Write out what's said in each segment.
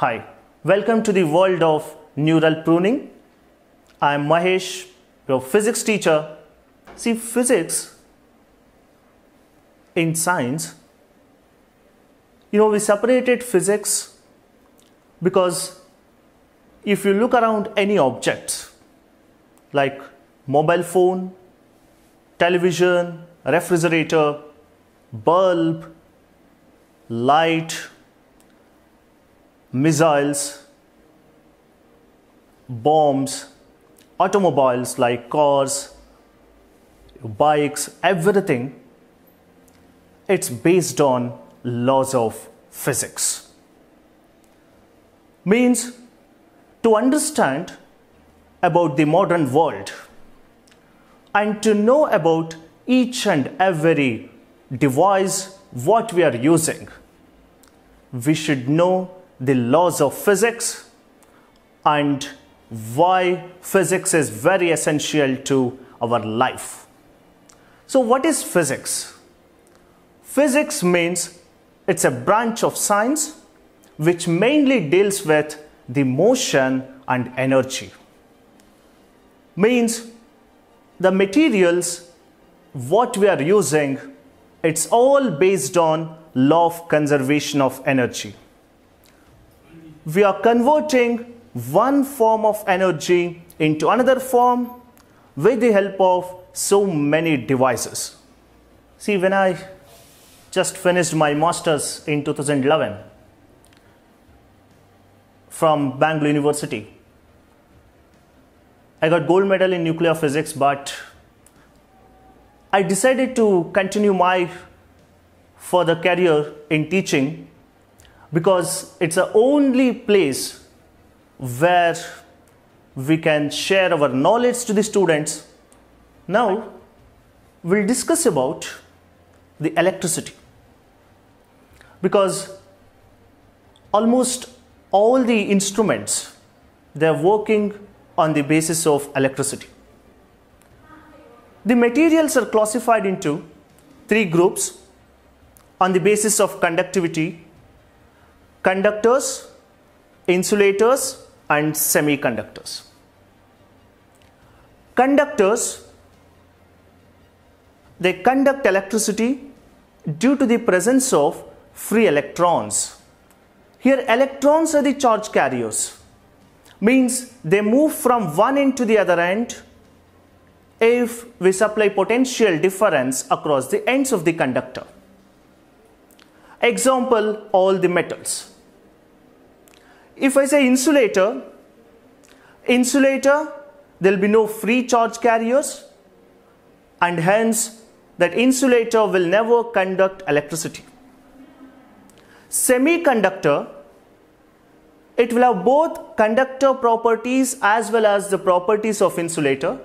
Hi, welcome to the world of neural pruning. I am Mahesh, your physics teacher. See, physics in science, you know, we separated physics because if you look around any object like mobile phone, television, refrigerator, bulb, light, missiles, bombs, automobiles like cars, bikes, everything, it's based on laws of physics. Means to understand about the modern world and to know about each and every device what we are using, we should know the laws of physics and why physics is very essential to our life. So, what is physics? Physics means it's a branch of science which mainly deals with the motion and energy. Means the materials what we are using it's all based on law of conservation of energy we are converting one form of energy into another form with the help of so many devices. See, when I just finished my master's in 2011 from Bangalore University, I got gold medal in nuclear physics, but I decided to continue my further career in teaching because it's the only place where we can share our knowledge to the students. Now, we'll discuss about the electricity because almost all the instruments they're working on the basis of electricity. The materials are classified into three groups on the basis of conductivity, conductors, insulators and semiconductors. Conductors, they conduct electricity due to the presence of free electrons. Here electrons are the charge carriers, means they move from one end to the other end if we supply potential difference across the ends of the conductor. Example, all the metals. If I say insulator, insulator, there will be no free charge carriers and hence that insulator will never conduct electricity. Semiconductor, it will have both conductor properties as well as the properties of insulator.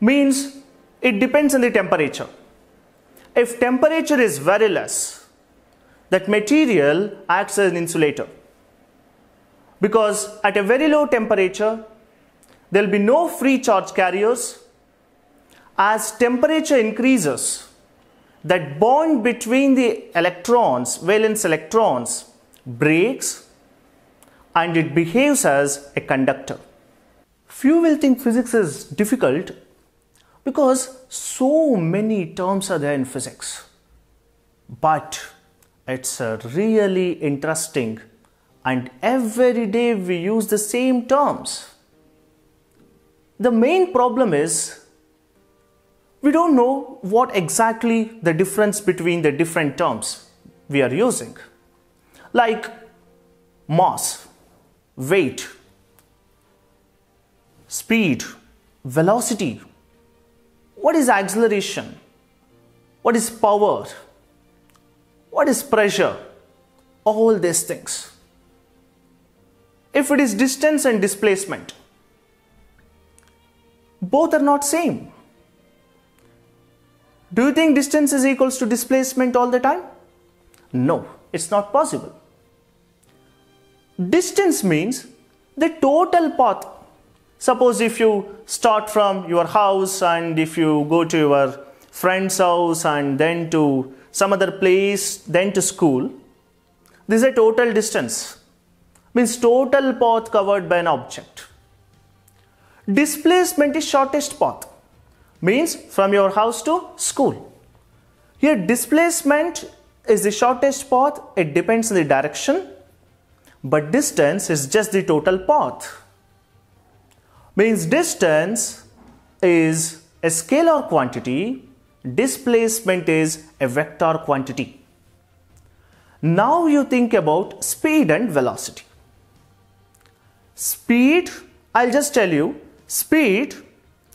Means it depends on the temperature. If temperature is very less, that material acts as an insulator. Because at a very low temperature there will be no free charge carriers. As temperature increases that bond between the electrons valence electrons breaks and it behaves as a conductor. Few will think physics is difficult because so many terms are there in physics. But it's uh, really interesting and every day we use the same terms. The main problem is we don't know what exactly the difference between the different terms we are using. Like mass, weight, speed, velocity. What is acceleration? What is power? What is pressure? All these things. If it is distance and displacement, both are not same. Do you think distance is equals to displacement all the time? No, it's not possible. Distance means the total path. Suppose if you start from your house and if you go to your friend's house and then to some other place, then to school, This is a total distance. Means total path covered by an object. Displacement is shortest path. Means from your house to school. Here displacement is the shortest path. It depends on the direction. But distance is just the total path. Means distance is a scalar quantity. Displacement is a vector quantity. Now you think about speed and velocity. Speed, I'll just tell you, speed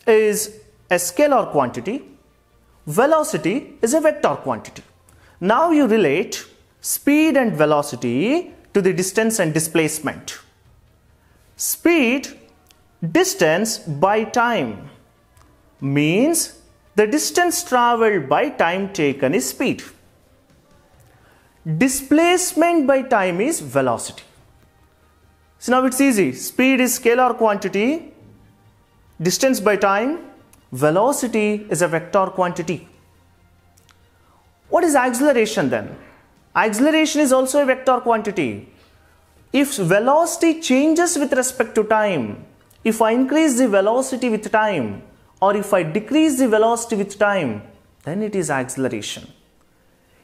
is a scalar quantity, velocity is a vector quantity. Now you relate speed and velocity to the distance and displacement. Speed, distance by time means the distance traveled by time taken is speed. Displacement by time is velocity. So now it's easy. Speed is scalar quantity, distance by time, velocity is a vector quantity. What is acceleration then? Acceleration is also a vector quantity. If velocity changes with respect to time, if I increase the velocity with time or if I decrease the velocity with time, then it is acceleration.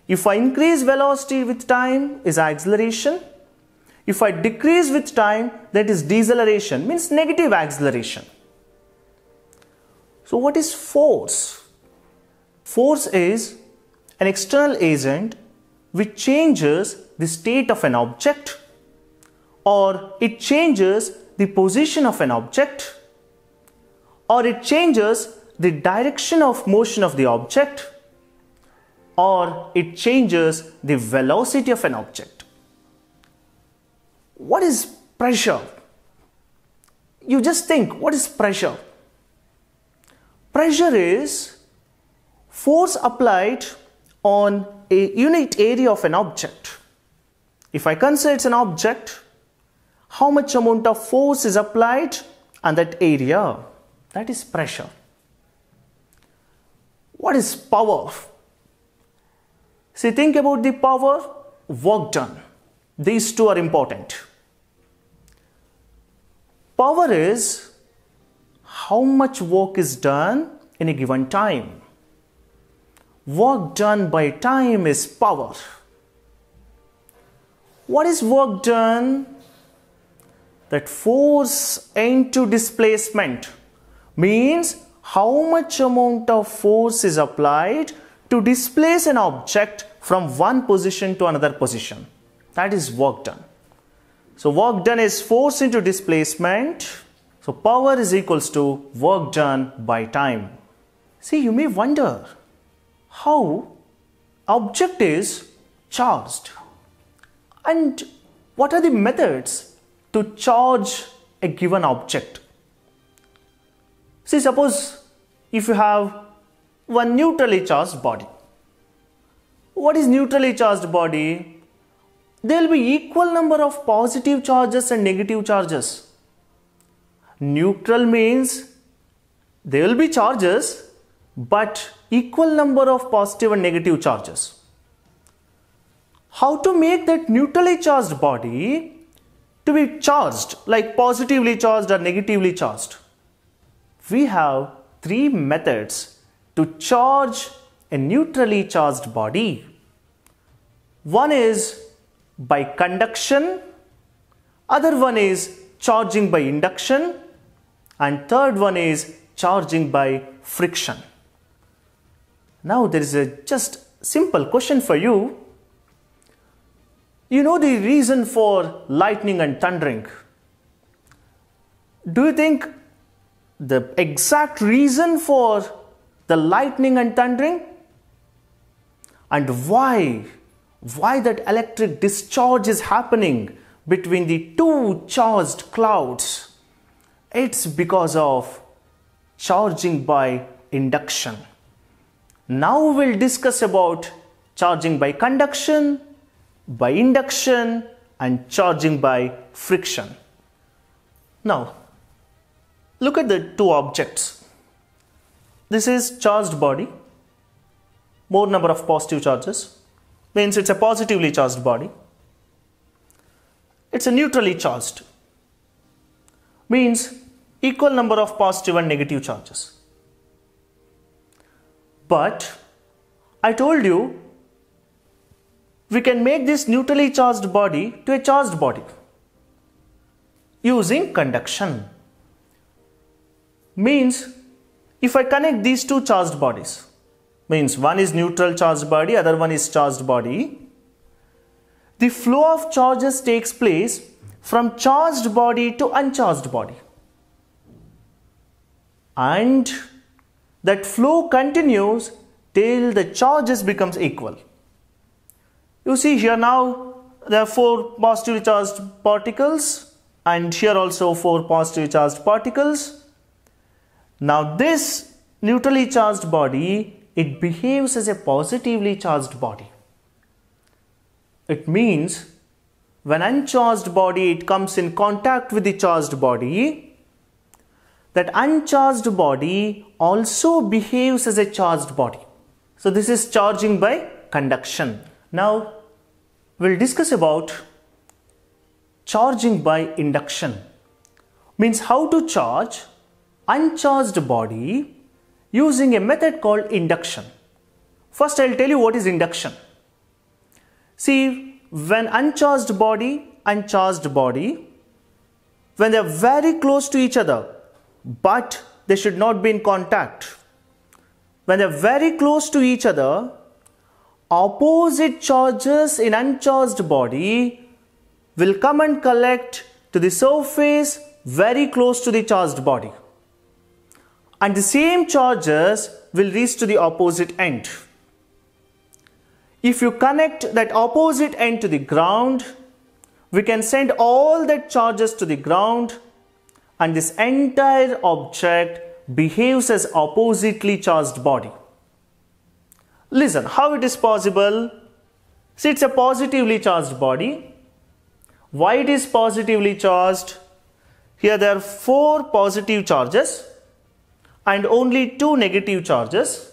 If I increase velocity with time is acceleration. If I decrease with time that is deceleration means negative acceleration. So what is force? Force is an external agent which changes the state of an object or it changes the position of an object or it changes the direction of motion of the object or it changes the velocity of an object. What is pressure? You just think, what is pressure? Pressure is force applied on a unit area of an object. If I consider it's an object, how much amount of force is applied on that area? That is pressure. What is power? See, think about the power, work done. These two are important. Power is how much work is done in a given time. Work done by time is power. What is work done? That force into displacement means how much amount of force is applied to displace an object from one position to another position. That is work done. So work done is force into displacement. So power is equals to work done by time. See, you may wonder how object is charged and what are the methods to charge a given object. See, suppose if you have one neutrally charged body. What is neutrally charged body? There will be equal number of positive charges and negative charges. Neutral means there will be charges but equal number of positive and negative charges. How to make that neutrally charged body to be charged like positively charged or negatively charged? We have three methods to charge a neutrally charged body. One is by conduction, other one is charging by induction, and third one is charging by friction. Now there is a just simple question for you. You know the reason for lightning and thundering. Do you think the exact reason for the lightning and thundering and why why that electric discharge is happening between the two charged clouds it's because of charging by induction. Now we'll discuss about charging by conduction by induction and charging by friction. Now look at the two objects this is charged body, more number of positive charges, means it's a positively charged body. it's a neutrally charged. Means equal number of positive and negative charges. But I told you we can make this neutrally charged body to a charged body using conduction. Means if I connect these two charged bodies, means one is neutral charged body, other one is charged body, the flow of charges takes place from charged body to uncharged body. And that flow continues till the charges becomes equal. You see here now there are four positively charged particles and here also four positively charged particles. Now this neutrally charged body it behaves as a positively charged body. It means when uncharged body it comes in contact with the charged body that uncharged body also behaves as a charged body. So this is charging by conduction. Now we'll discuss about charging by induction. Means how to charge uncharged body using a method called induction. First I'll tell you what is induction. See when uncharged body, uncharged body, when they are very close to each other, but they should not be in contact. When they are very close to each other, opposite charges in uncharged body will come and collect to the surface very close to the charged body. And the same charges will reach to the opposite end. If you connect that opposite end to the ground, we can send all that charges to the ground and this entire object behaves as oppositely charged body. Listen, how it is possible? See, it's a positively charged body. Why it is positively charged? Here there are four positive charges and only two negative charges.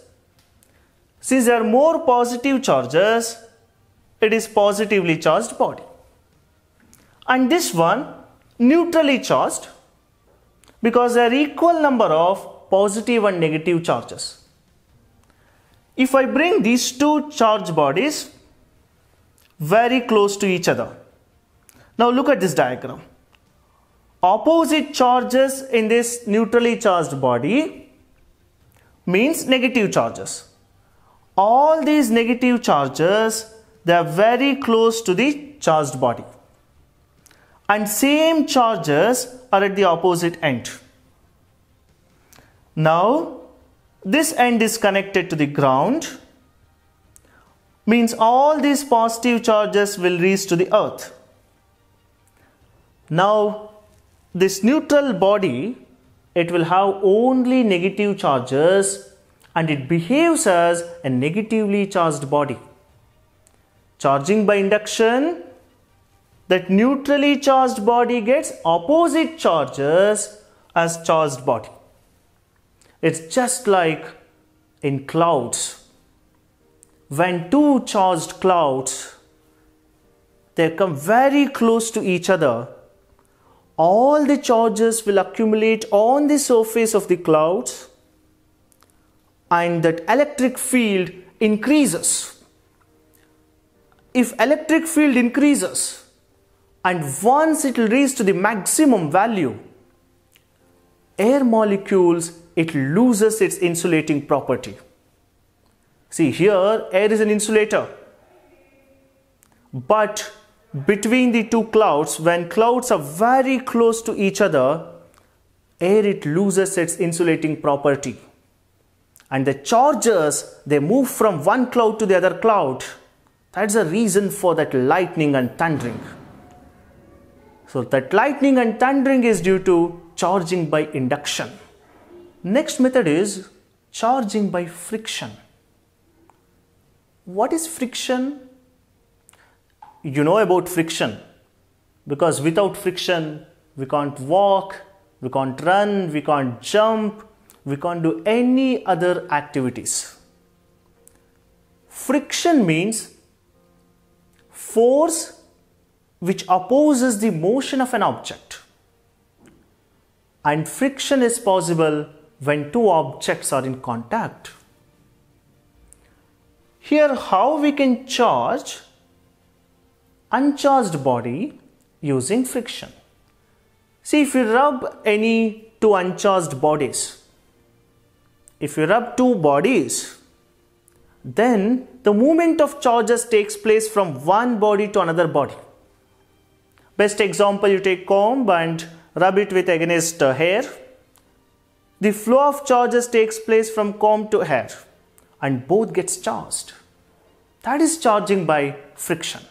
Since there are more positive charges, it is positively charged body. And this one neutrally charged because there are equal number of positive and negative charges. If I bring these two charge bodies very close to each other. Now look at this diagram. Opposite charges in this neutrally charged body means negative charges. All these negative charges they are very close to the charged body and same charges are at the opposite end. Now this end is connected to the ground means all these positive charges will reach to the earth. Now this neutral body it will have only negative charges and it behaves as a negatively charged body. Charging by induction that neutrally charged body gets opposite charges as charged body. It's just like in clouds. When two charged clouds they come very close to each other, all the charges will accumulate on the surface of the clouds and that electric field increases. If electric field increases, and once it will reach to the maximum value air molecules it loses its insulating property see here air is an insulator but between the two clouds when clouds are very close to each other air it loses its insulating property and the charges they move from one cloud to the other cloud that's the reason for that lightning and thundering so that lightning and thundering is due to charging by induction. Next method is charging by friction. What is friction? You know about friction because without friction we can't walk, we can't run, we can't jump, we can't do any other activities. Friction means force which opposes the motion of an object. And friction is possible when two objects are in contact. Here how we can charge uncharged body using friction. See if you rub any two uncharged bodies, if you rub two bodies, then the movement of charges takes place from one body to another body. Best example you take comb and rub it with against hair. The flow of charges takes place from comb to hair and both gets charged. That is charging by friction.